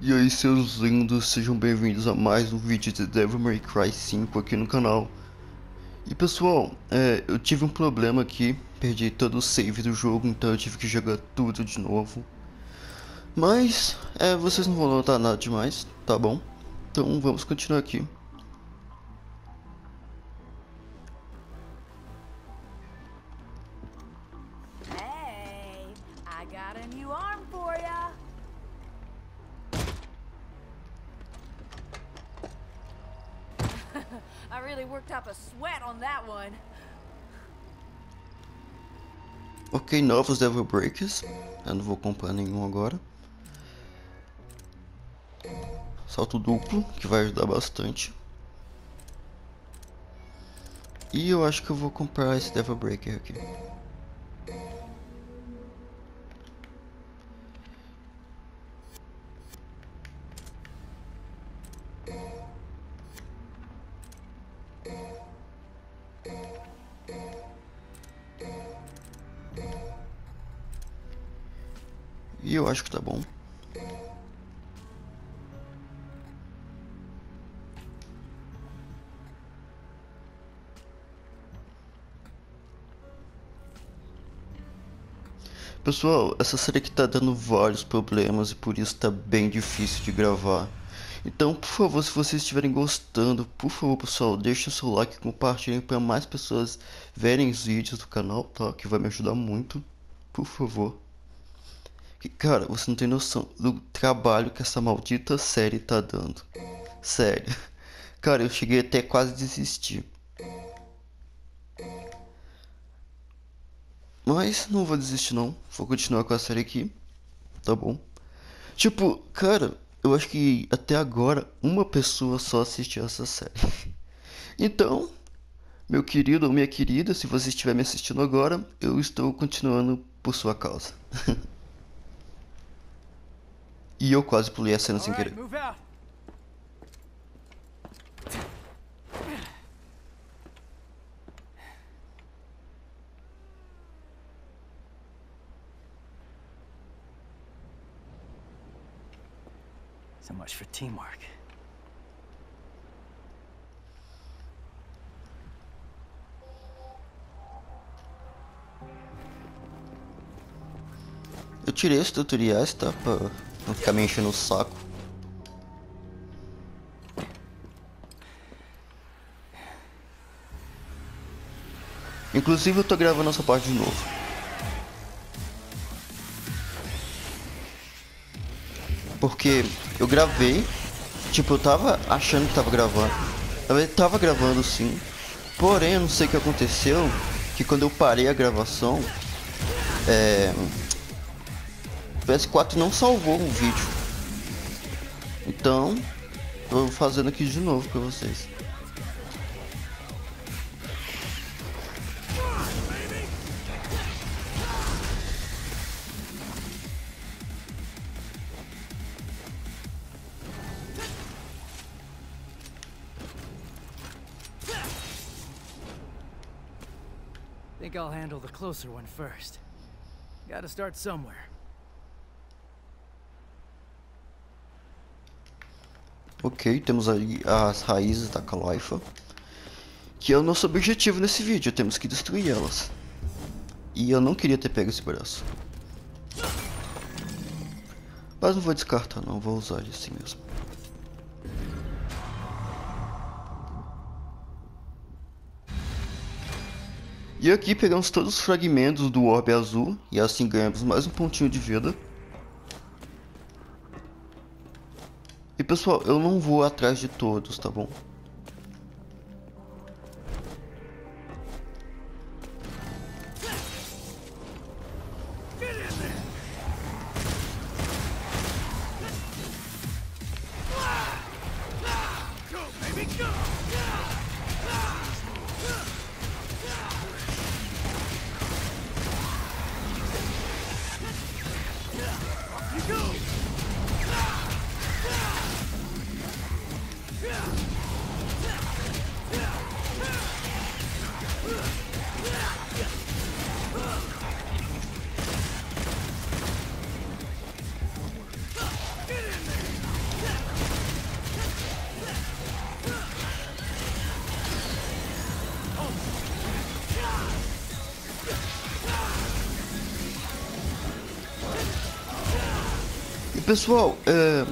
E aí seus lindos, sejam bem-vindos a mais um vídeo de Devil May Cry 5 aqui no canal. E pessoal, é, eu tive um problema aqui, perdi todo o save do jogo, então eu tive que jogar tudo de novo. Mas, é, vocês não vão notar nada demais, tá bom? Então vamos continuar aqui novos Devil Breakers. Eu não vou comprar nenhum agora. Salto duplo, que vai ajudar bastante. E eu acho que eu vou comprar esse Devil Breaker aqui eu acho que tá bom. Pessoal, essa série aqui tá dando vários problemas e por isso tá bem difícil de gravar. Então, por favor, se vocês estiverem gostando, por favor, pessoal, deixem o seu like e compartilhem para mais pessoas verem os vídeos do canal, tá? Que vai me ajudar muito. Por favor. Que, cara, você não tem noção do trabalho que essa maldita série tá dando. Sério. Cara, eu cheguei até quase desistir. Mas não vou desistir não. Vou continuar com a série aqui. Tá bom. Tipo, cara, eu acho que até agora uma pessoa só assistiu essa série. Então, meu querido ou minha querida, se você estiver me assistindo agora, eu estou continuando por sua causa. E eu quase pulei a cena sem querer. So much for teamwork. Eu tirei os tutoriais, tá? Pra não ficar me enchendo o saco. Inclusive eu tô gravando essa parte de novo. Porque eu gravei, tipo, eu tava achando que tava gravando. Eu tava gravando sim. Porém, eu não sei o que aconteceu, que quando eu parei a gravação, é, PS4 não salvou o vídeo. Então, tô fazendo aqui de novo pra vocês. Think I'll handle the closer one first. Gotta start somewhere. Ok, temos aí as raízes da Calaifa. Que é o nosso objetivo nesse vídeo, temos que destruir elas. E eu não queria ter pego esse braço. Mas não vou descartar não, vou usar ele assim mesmo. E aqui pegamos todos os fragmentos do orbe azul e assim ganhamos mais um pontinho de vida. Pessoal, eu não vou atrás de todos, tá bom? Pessoal, é,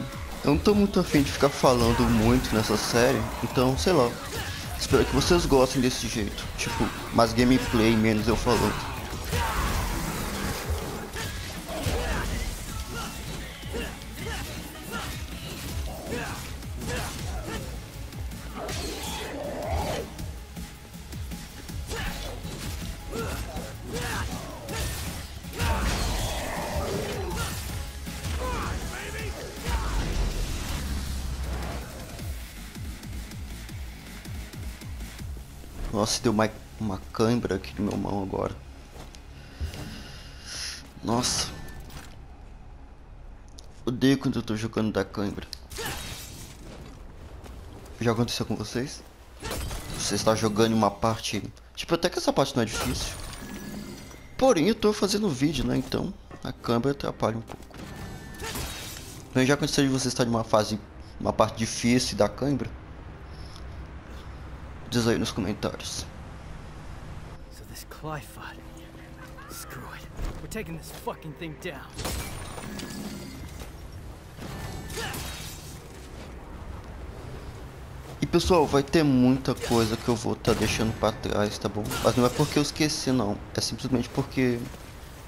eu não tô muito afim de ficar falando muito nessa série, então sei lá. Espero que vocês gostem desse jeito. Tipo, mais gameplay, menos eu falando. Deu uma, uma cãibra aqui no meu mão agora. Nossa. Odeio quando eu tô jogando da cãibra. Já aconteceu com vocês? Você está jogando uma parte... Tipo, até que essa parte não é difícil. Porém, eu tô fazendo vídeo, né? Então, a câmera atrapalha um pouco. Então, já aconteceu de você estar em uma fase... Uma parte difícil da câimbra? Diz aí nos comentários. This Clyphod. Screw it. We're taking this fucking thing down. E pessoal, vai ter muita coisa que eu vou estar tá deixando para trás, tá bom? Mas não é porque eu esqueci não, é simplesmente porque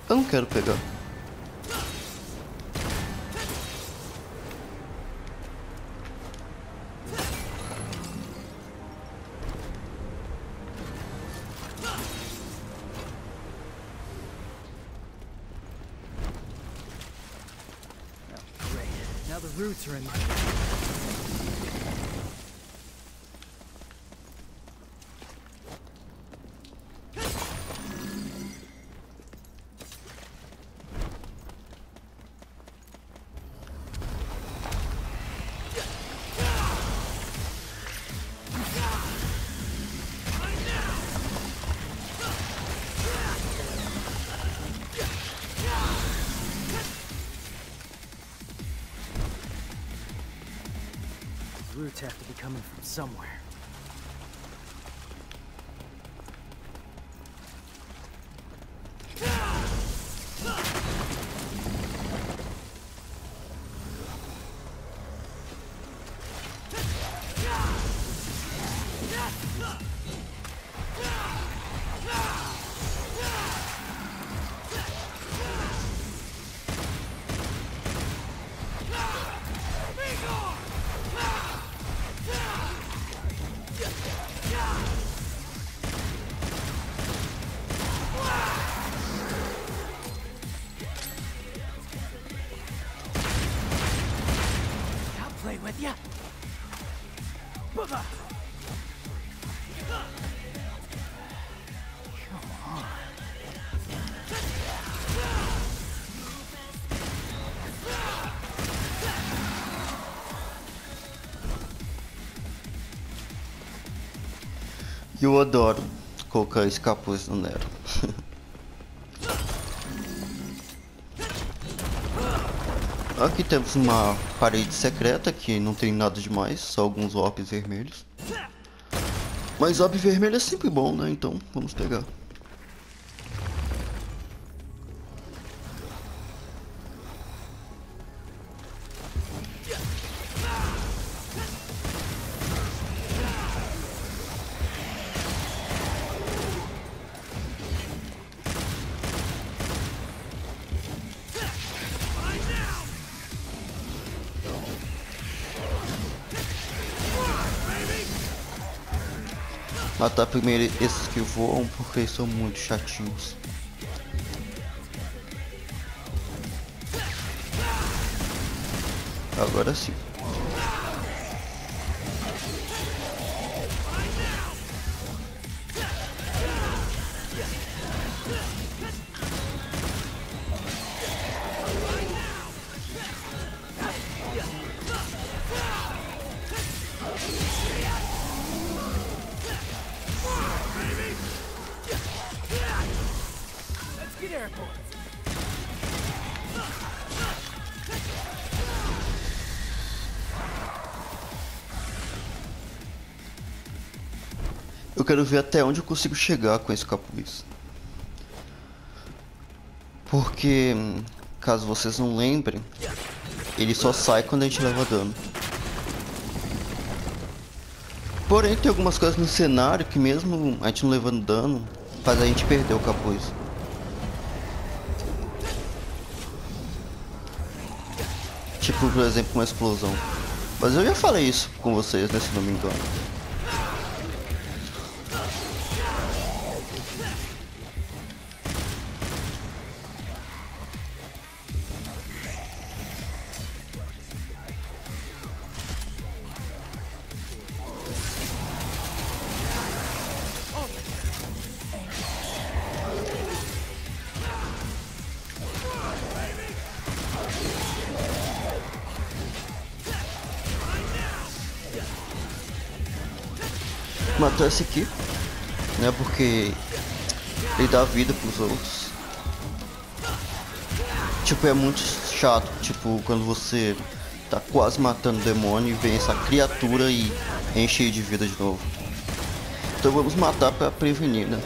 eu não quero pegar. The roots are in my... coming from somewhere. Eu adoro colocar esse capuz no Nero. Aqui temos uma parede secreta que não tem nada demais, só alguns orbes vermelhos. Mas orbe vermelho é sempre bom, né? Então vamos pegar. Matar primeiro esses que voam porque são muito chatinhos. Agora sim. Quero ver até onde eu consigo chegar com esse capuz. Porque, caso vocês não lembrem, ele só sai quando a gente leva dano. Porém, tem algumas coisas no cenário que mesmo a gente não levando dano, faz a gente perder o capuz. Tipo, por exemplo, uma explosão. Mas eu já falei isso com vocês, né, se não me engano. Esse aqui, né? Porque ele dá vida pros outros. Tipo, é muito chato, tipo, quando você tá quase matando o demônio e vem essa criatura e enche de vida de novo. Então vamos matar para prevenir, né?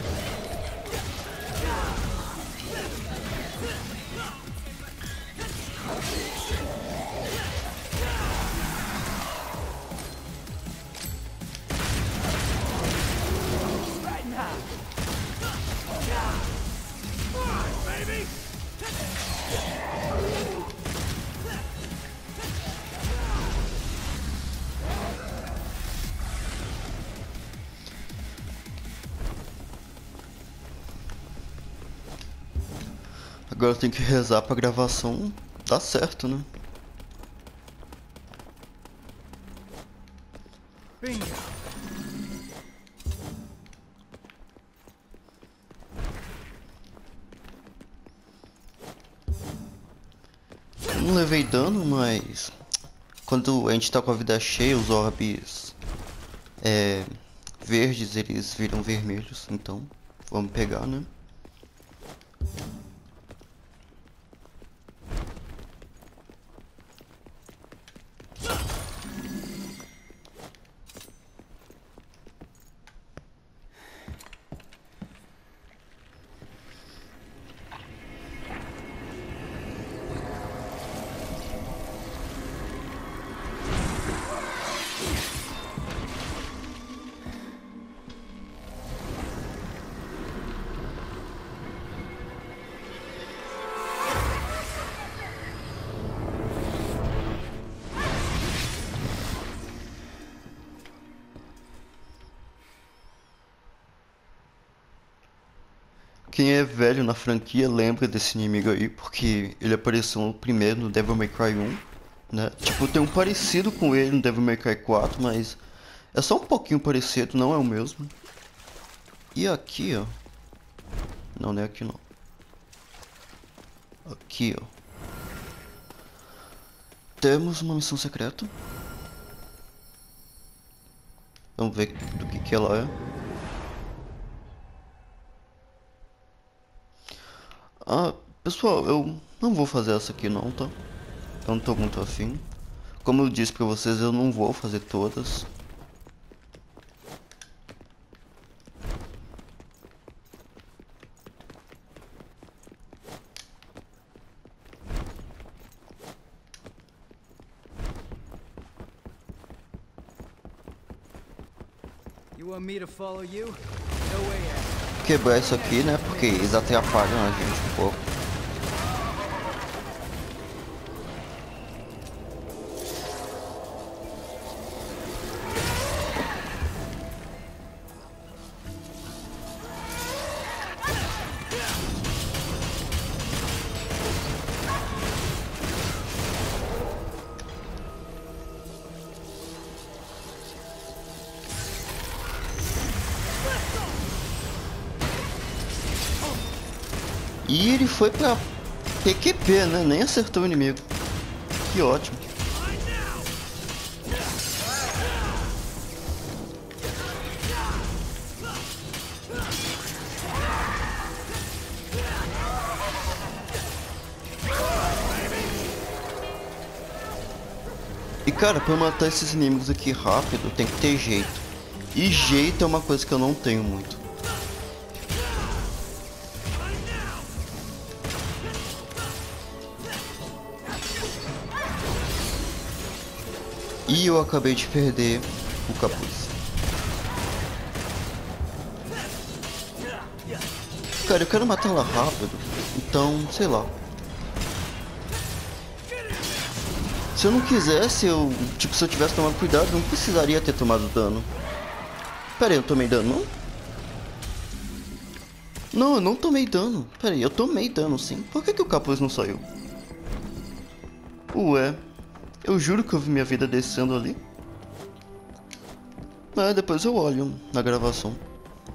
Agora tem que rezar pra gravação dar certo, né? Eu não levei dano, mas quando a gente tá com a vida cheia, os orbes é, verdes eles viram vermelhos, então vamos pegar, né? Quem é velho na franquia lembra desse inimigo aí, porque ele apareceu primeiro no Devil May Cry 1, né? Tipo, tem um parecido com ele no Devil May Cry 4, mas é só um pouquinho parecido, não é o mesmo. E aqui, ó. Não, não é aqui não. Aqui, ó. Temos uma missão secreta. Vamos ver do que que ela é. Ah, pessoal, eu não vou fazer essa aqui não, tá? Eu não tô muito afim. Como eu disse pra vocês, eu não vou fazer todas. You want me to follow you? Quebrar isso aqui, né? Porque eles atrapalham a gente um pouco. E ele foi pra PQP, né? Nem acertou o inimigo. Que ótimo. E cara, pra matar esses inimigos aqui rápido, tem que ter jeito. E jeito é uma coisa que eu não tenho muito. E eu acabei de perder o capuz. Cara, eu quero matar ela rápido. Então, sei lá. Se eu não quisesse, eu. Tipo, se eu tivesse tomado cuidado, não precisaria ter tomado dano. Pera aí, eu tomei dano, não? Não, eu não tomei dano. Pera aí, eu tomei dano sim. Por que, que o capuz não saiu? Ué, eu juro que eu vi minha vida descendo ali. É, depois eu olho na gravação.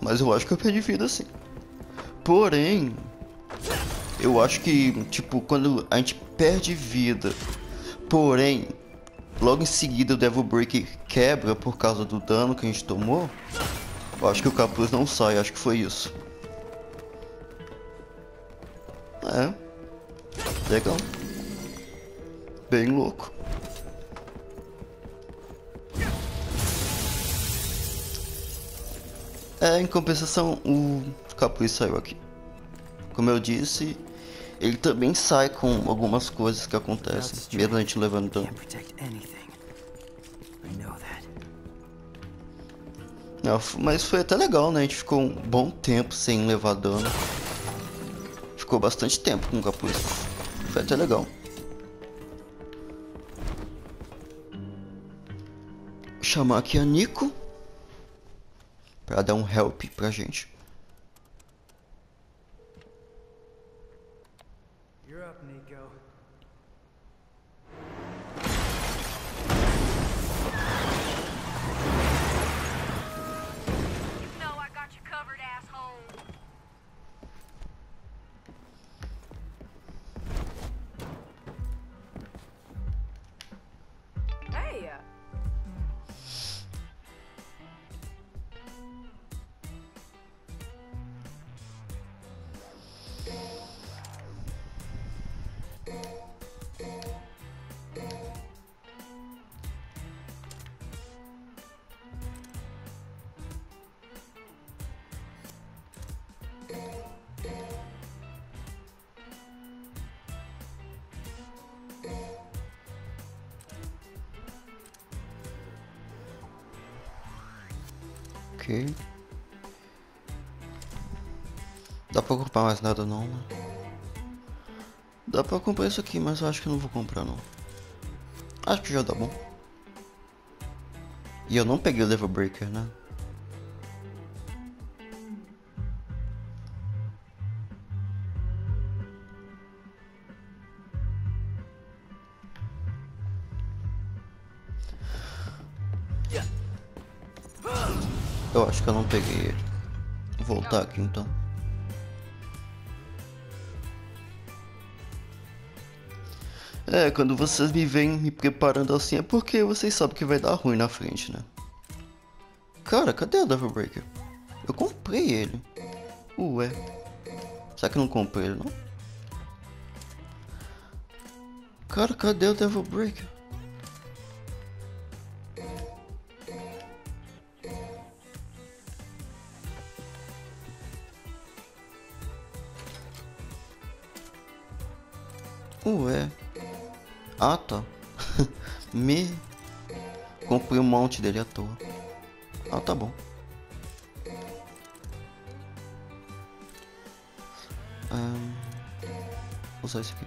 Mas eu acho que eu perdi vida sim. Porém, eu acho que, tipo, quando a gente perde vida, porém, logo em seguida o Devil Break quebra por causa do dano que a gente tomou, eu acho que o capuz não sai, acho que foi isso. É. Legal. Bem louco. É, em compensação, o capuz saiu aqui. Como eu disse, ele também sai com algumas coisas que acontecem, mesmo a gente levando dano. Não, mas foi até legal, né? A gente ficou um bom tempo sem levar dano. Ficou bastante tempo com o capuz. Foi até legal. Vou chamar aqui a Nico para dar um help pra gente. Dá pra comprar mais nada não, né? Dá pra comprar isso aqui, mas eu acho que não vou comprar não. Acho que já dá bom. E eu não peguei o Level Breaker, né? Acho que eu não peguei ele. Vou voltar aqui então. É, quando vocês me veem me preparando assim é porque vocês sabem que vai dar ruim na frente, né? Cara, cadê o Devil Breaker? Eu comprei ele. Ué. Será que eu não comprei ele, não? Cara, cadê o Devil Breaker? Ué. Ah, tá. Me. Comprei um monte dele à toa. Ah, tá bom. Ahn, Vou usar esse aqui.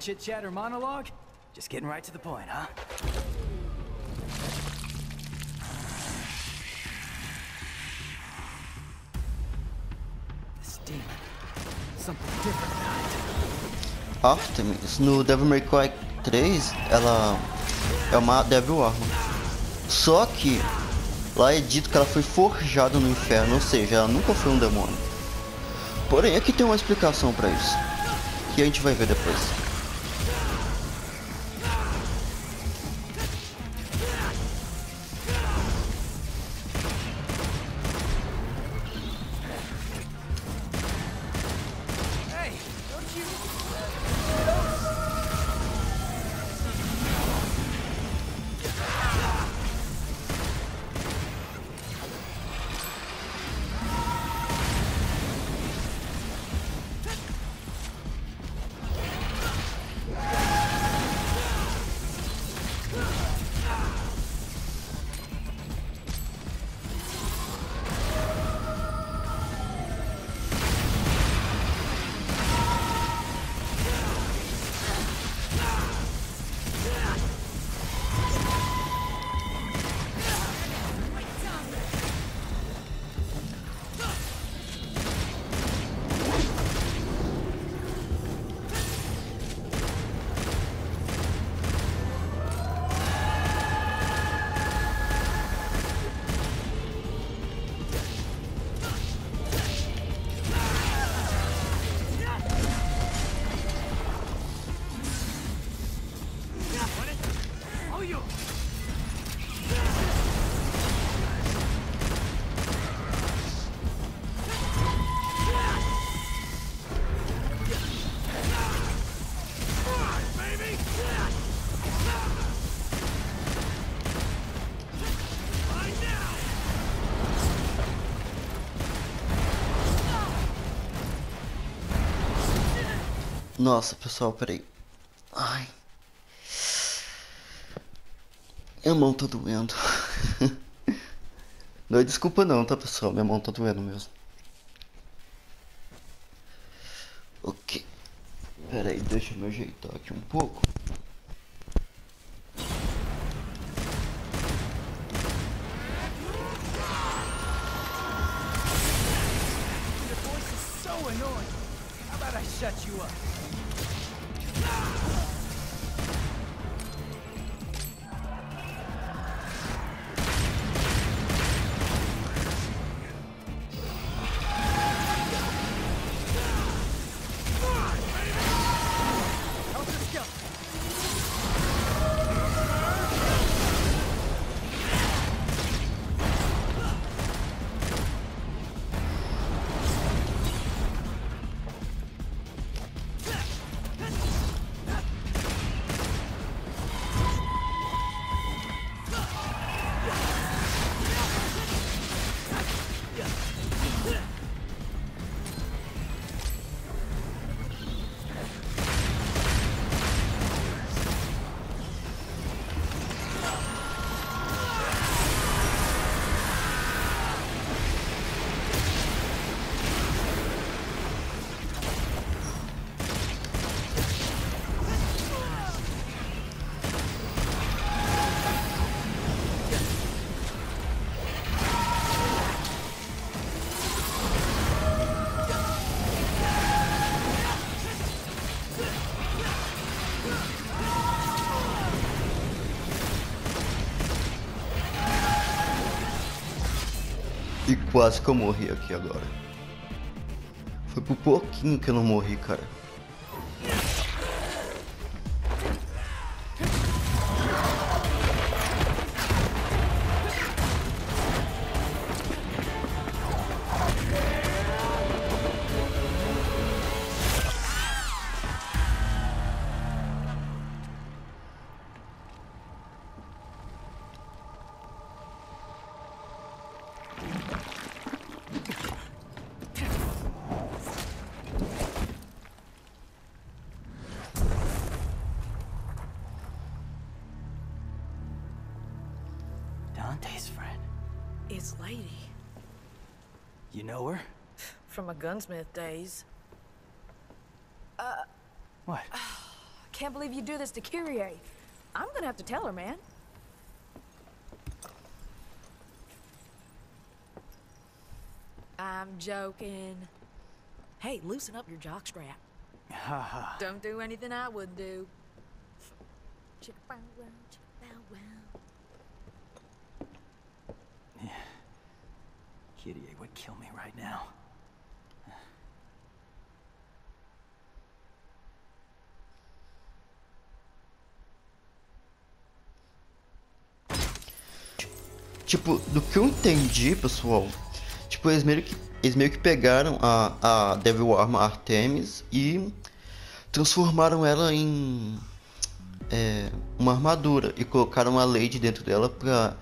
Chit chat or monologue? Just getting right to the point, huh? This demon. Something different kind. Artemis, no Devil May Cry 3, ela é uma Devil Armor. Só que lá é dito que ela foi forjada no inferno, ou seja, ela nunca foi um demônio. Porém, aqui tem uma explicação para isso, que a gente vai ver depois. Nossa, pessoal, peraí. Ai. Minha mão tá doendo. Não é desculpa não, tá pessoal? Minha mão tá doendo mesmo. Ok. Pera aí, deixa eu me ajeitar aqui um pouco. E quase que eu morri aqui agora. Foi por pouquinho que eu não morri, cara. Dante's friend. It's Lady You know her? from my gunsmith days. Uh... What? I can't believe you do this to Kyrie. I'm gonna have to tell her, man. I'm joking. Hey, loosen up your jockstrap. Don't do anything I wouldn't do. Kitty would kill me right now. Tipo, do que eu entendi, pessoal, tipo, eles meio que, eles meio que pegaram a, a Devil Arma Artemis e transformaram ela em é, uma armadura e colocaram a Lady dentro dela pra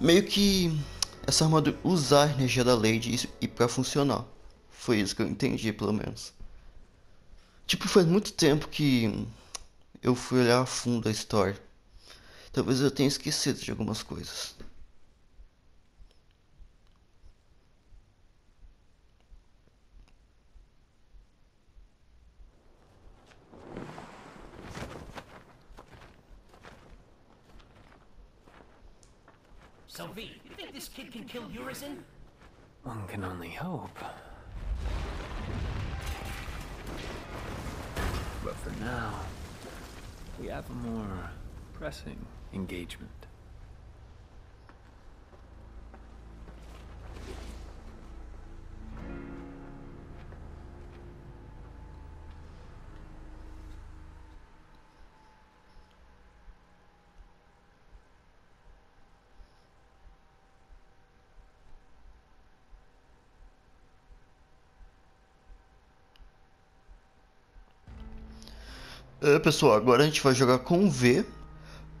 meio que essa armadura usar a energia da Lady e, pra funcionar. Foi isso que eu entendi, pelo menos. Tipo, faz muito tempo que eu fui olhar a fundo a história. Talvez eu tenha esquecido de algumas coisas. You this kid can kill Urizen? One can only hope. But for now, we have a more pressing engagement. É, pessoal, agora a gente vai jogar com V.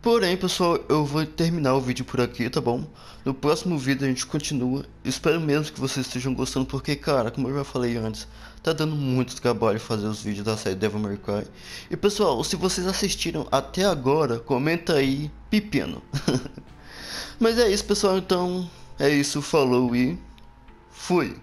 Porém, pessoal, eu vou terminar o vídeo por aqui, tá bom? No próximo vídeo a gente continua. Espero mesmo que vocês estejam gostando, porque, cara, como eu já falei antes, tá dando muito trabalho fazer os vídeos da série Devil May Cry. E, pessoal, se vocês assistiram até agora, comenta aí, pepino. Mas é isso, pessoal, então, é isso, falou e fui.